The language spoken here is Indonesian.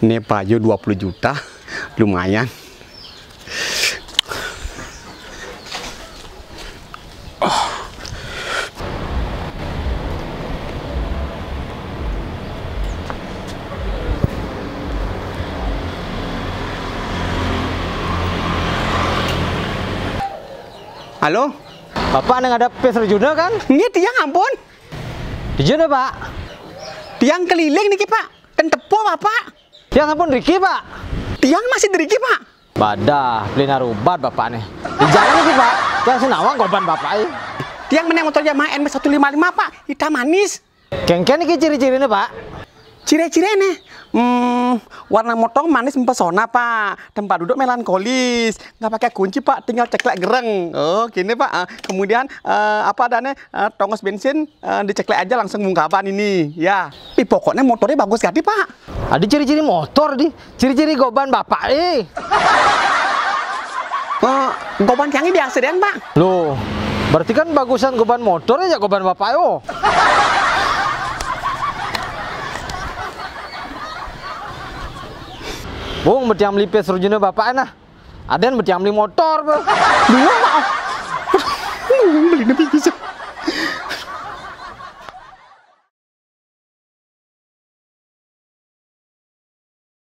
Ini baju 20 juta, lumayan. Halo? Bapak nang ada Peter Juna kan? Ini tiang ampun. Di pak. Tiang keliling nih Pak. Dan tepo Bapak. Ya sampun Riki pak. Tiang masih deriki Pak. Badah, beli narubat bapak nih. Di jalan nih pak. Jangan senawang goban bapak ini. Tiang menang motor Yamaha NB155 Pak. Hitam manis. Kengken ini ciri-cirinya pak. Ciri-ciri nih. Hmm, warna motor manis mempesona Pak. Tempat duduk melankolis. Nggak pakai kunci Pak, tinggal ceklek gereng. Oh, gini Pak. Ah, kemudian eh, apa adanya eh, tongos bensin eh, diceklek aja langsung mungkapan ini. Ya. Tapi pokoknya motornya bagus gadi Pak. Ada ciri-ciri motor di. Ciri-ciri goban bapak eh. Eh, goban tiangnya biasa deh Pak. Loh, berarti kan bagusan goban motor ya goban bapak yo. Bung, bertiam beli Peter Juna bapak. Ada yang bertiam beli motor, bro. Dua Pak. Beli nabi bisa.